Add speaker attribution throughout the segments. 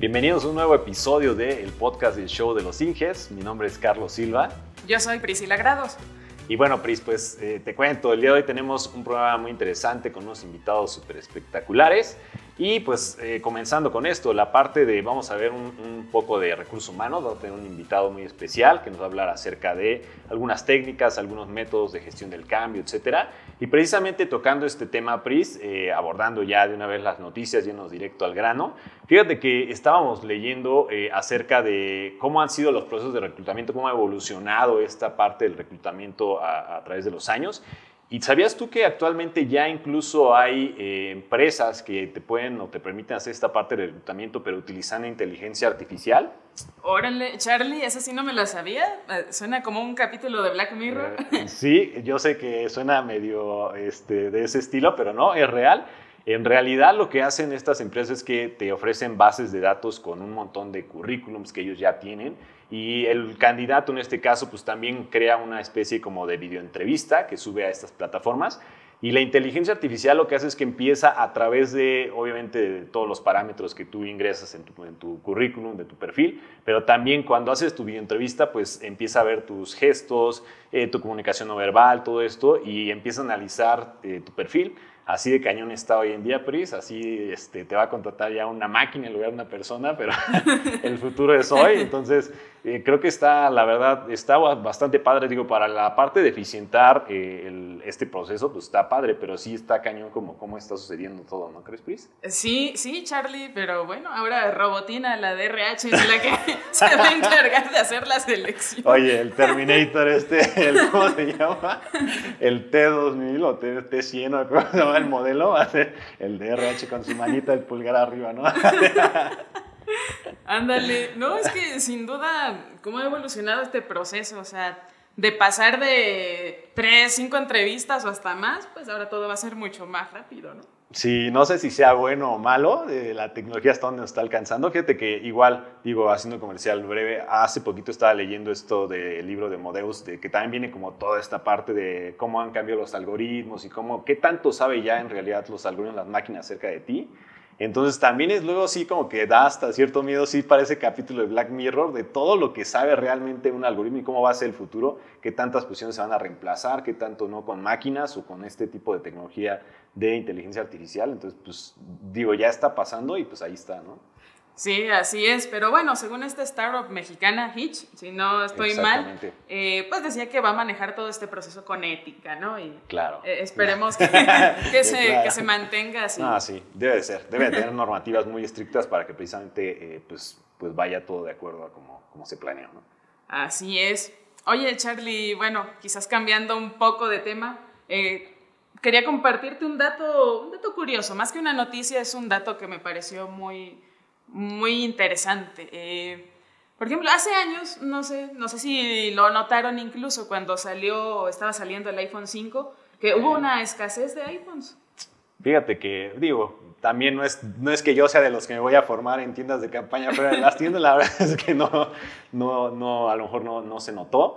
Speaker 1: Bienvenidos a un nuevo episodio del podcast del show de los Inges. Mi nombre es Carlos Silva.
Speaker 2: Yo soy Priscila Grados.
Speaker 1: Y bueno, Pris, pues eh, te cuento, el día de hoy tenemos un programa muy interesante con unos invitados súper espectaculares. Y pues eh, comenzando con esto, la parte de, vamos a ver un, poco de recursos humanos, vamos a tener un invitado muy especial que nos va a hablar acerca de algunas técnicas, algunos métodos de gestión del cambio, etcétera. Y precisamente tocando este tema, Pris, eh, abordando ya de una vez las noticias, yéndonos directo al grano, fíjate que estábamos leyendo eh, acerca de cómo han sido los procesos de reclutamiento, cómo ha evolucionado esta parte del reclutamiento a través de los años. ¿Y sabías tú que actualmente ya incluso hay eh, empresas que te pueden o te permiten hacer esta parte de reclutamiento, pero utilizando inteligencia artificial?
Speaker 2: Órale, Charlie, esa sí no me la sabía. Eh, Suena como un capítulo de Black Mirror.
Speaker 1: Eh, sí, yo sé que suena medio este, de ese estilo, pero no, es real. En realidad lo que hacen estas empresas es que te ofrecen bases de datos con un montón de currículums que ellos ya tienen y el candidato en este caso pues también crea una especie como de videoentrevista que sube a estas plataformas y la inteligencia artificial lo que hace es que empieza a través de, obviamente, de todos los parámetros que tú ingresas en tu, currículum, de tu perfil, pero también cuando haces tu videoentrevista, pues empieza a ver tus gestos, eh, tu comunicación no verbal, todo esto, y empieza a analizar eh, tu perfil así de cañón está hoy en día, Pris, así este, te va a contratar ya una máquina en lugar de una persona, pero el futuro es hoy, entonces eh, creo que está, la verdad, está bastante padre, digo, para la parte de eficientar eh, el, este proceso, pues está padre, pero sí está cañón como cómo está sucediendo todo, ¿no crees, Pris?
Speaker 2: Sí, sí, Charlie, pero bueno, ahora Robotina, la DRH, es la que se va a encargar de hacer la selección.
Speaker 1: Oye, el Terminator este, el, ¿cómo se llama? El T2000 o T100 o cómo se llama el modelo, ser el DRH con su manita, el pulgar arriba, ¿no?
Speaker 2: Ándale, no, es que sin duda, ¿cómo ha evolucionado este proceso? O sea, de pasar de tres, cinco entrevistas o hasta más, pues ahora todo va a ser mucho más rápido, ¿no?
Speaker 1: Sí, no sé si sea bueno o malo, eh, la tecnología hasta dónde nos está alcanzando. Fíjate que igual, digo, haciendo comercial breve, hace poquito estaba leyendo esto del libro de Modeus, de que también viene como toda esta parte de cómo han cambiado los algoritmos y cómo, qué tanto sabe ya en realidad los algoritmos, las máquinas acerca de ti. Entonces también es luego sí como que da hasta cierto miedo, sí para ese capítulo de Black Mirror, de todo lo que sabe realmente un algoritmo y cómo va a ser el futuro, qué tantas posiciones se van a reemplazar, qué tanto no con máquinas o con este tipo de tecnología de inteligencia artificial. Entonces, pues digo, ya está pasando y pues ahí está, ¿no?
Speaker 2: Sí, así es, pero bueno, según esta startup mexicana Hitch, si no estoy mal, eh, pues decía que va a manejar todo este proceso con ética, ¿no? Y
Speaker 1: claro.
Speaker 2: Eh, esperemos que, que, se, claro. que, se, mantenga así.
Speaker 1: Ah, sí, debe de ser, debe de tener normativas muy estrictas para que precisamente eh, pues, pues vaya todo de acuerdo a como, como se planea, ¿no?
Speaker 2: Así es. Oye, Charlie, bueno, quizás cambiando un poco de tema, quería compartirte un dato, un dato curioso, más que una noticia, es un dato que me pareció muy muy interesante. Eh, por ejemplo, hace años, no sé, no sé si lo notaron incluso cuando salió, estaba saliendo el iPhone 5, que hubo una escasez de iPhones.
Speaker 1: Fíjate que, digo, también no es, no es que yo sea de los que me voy a formar en tiendas de campaña, pero en las tiendas la verdad es que no, no, no a lo mejor no, no se notó.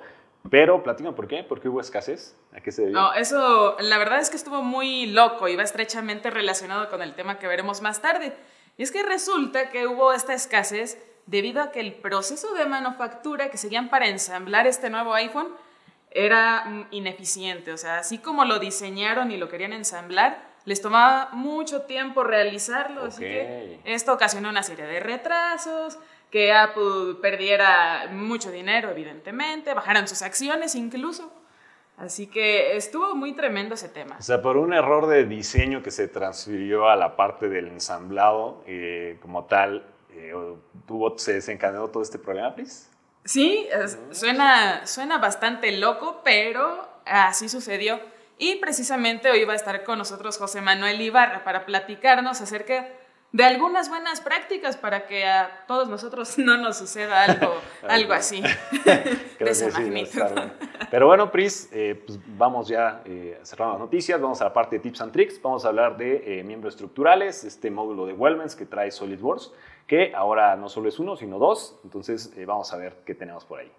Speaker 1: Pero platícame por qué, por qué hubo escasez, a qué se debió.
Speaker 2: No, eso la verdad es que estuvo muy loco y va estrechamente relacionado con el tema que veremos más tarde. Y es que resulta que hubo esta escasez debido a que el proceso de manufactura que seguían para ensamblar este nuevo iPhone era mm, ineficiente. O sea, así como lo diseñaron y lo querían ensamblar, les tomaba mucho tiempo realizarlo. Okay. Así que esto ocasionó una serie de retrasos, que Apple perdiera mucho dinero, evidentemente, bajaran sus acciones incluso. Así que estuvo muy tremendo ese tema.
Speaker 1: O sea, por un error de diseño que se transfirió a la parte del ensamblado eh, como tal, eh, ¿tuvo, ¿se desencadenó todo este problema, Pris?
Speaker 2: Sí, es, suena, suena bastante loco, pero así sucedió. Y precisamente hoy va a estar con nosotros José Manuel Ibarra para platicarnos acerca de algunas buenas prácticas para que a todos nosotros no nos suceda algo, algo así.
Speaker 1: de esa magnitud. Pero bueno, Pris, eh, pues vamos ya eh, cerrando las noticias, vamos a la parte de tips and tricks, vamos a hablar de eh, miembros estructurales, este módulo de Wellmans que trae SolidWorks, que ahora no solo es uno, sino dos, entonces eh, vamos a ver qué tenemos por ahí.